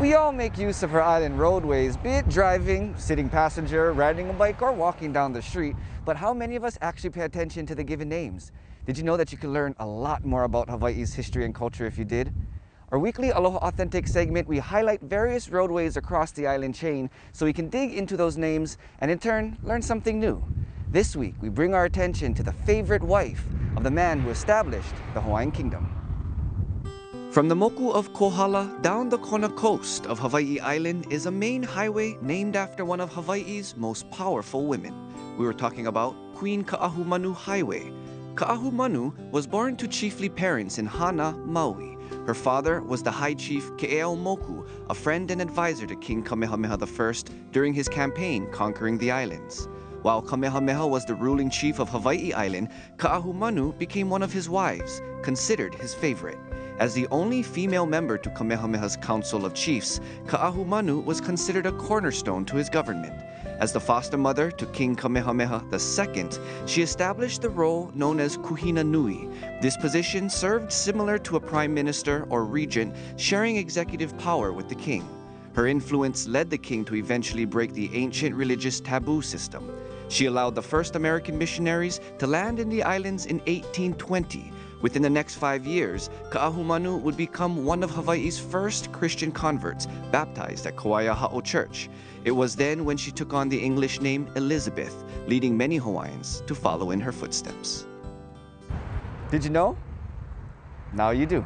We all make use of our island roadways, be it driving, sitting passenger, riding a bike, or walking down the street. But how many of us actually pay attention to the given names? Did you know that you could learn a lot more about Hawaii's history and culture if you did? Our weekly Aloha Authentic segment, we highlight various roadways across the island chain so we can dig into those names and in turn learn something new. This week, we bring our attention to the favorite wife of the man who established the Hawaiian Kingdom. From the Moku of Kohala down the Kona coast of Hawaii Island is a main highway named after one of Hawaii's most powerful women. We were talking about Queen Ka'ahumanu Highway. Ka'ahumanu was born to chiefly parents in Hana, Maui. Her father was the High Chief Keeaumoku, a friend and advisor to King Kamehameha I during his campaign conquering the islands. While Kamehameha was the ruling chief of Hawaii Island, Ka'ahumanu became one of his wives, considered his favorite. As the only female member to Kamehameha's Council of Chiefs, Ka'ahumanu was considered a cornerstone to his government. As the foster mother to King Kamehameha II, she established the role known as Kuhina Nui. This position served similar to a prime minister or regent sharing executive power with the king. Her influence led the king to eventually break the ancient religious taboo system. She allowed the first American missionaries to land in the islands in 1820 Within the next five years, Ka'ahumanu would become one of Hawaii's first Christian converts, baptized at Kawaiaha'o Church. It was then when she took on the English name Elizabeth, leading many Hawaiians to follow in her footsteps. Did you know? Now you do.